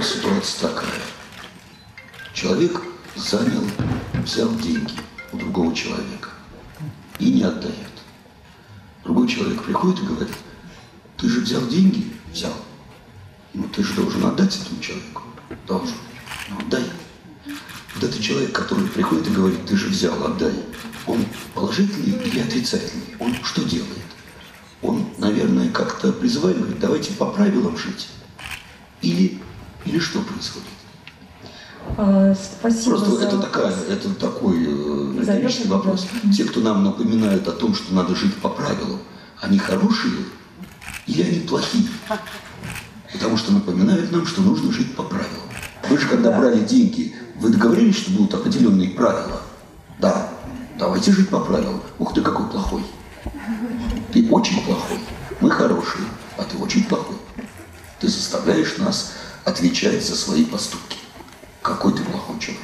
Вот ситуация такая. Человек занял, взял деньги у другого человека и не отдает. Другой человек приходит и говорит, ты же взял деньги? Взял. Ну ты же должен отдать этому человеку. Должен. Ну отдай. Вот этот человек, который приходит и говорит, ты же взял, отдай, он положительный или отрицательный? Он что делает? Он, наверное, как-то призывает, говорит, давайте по правилам жить. Или, или что происходит? А, Спасибо Просто за это, вопрос. такая, это такой э, риторический вопрос. вопрос. Те, кто нам напоминают о том, что надо жить по правилам, они хорошие или они плохие? Потому что напоминают нам, что нужно жить по правилам. Вы же, когда Да. брали деньги, вы договорились, что будут определенные правила? Да. Давайте жить по правилам. Ух ты, какой плохой. Ты очень плохой. Мы хорошие, а ты очень плохой. Ты заставляешь нас отвечает за свои поступки. Какой ты плохой человек.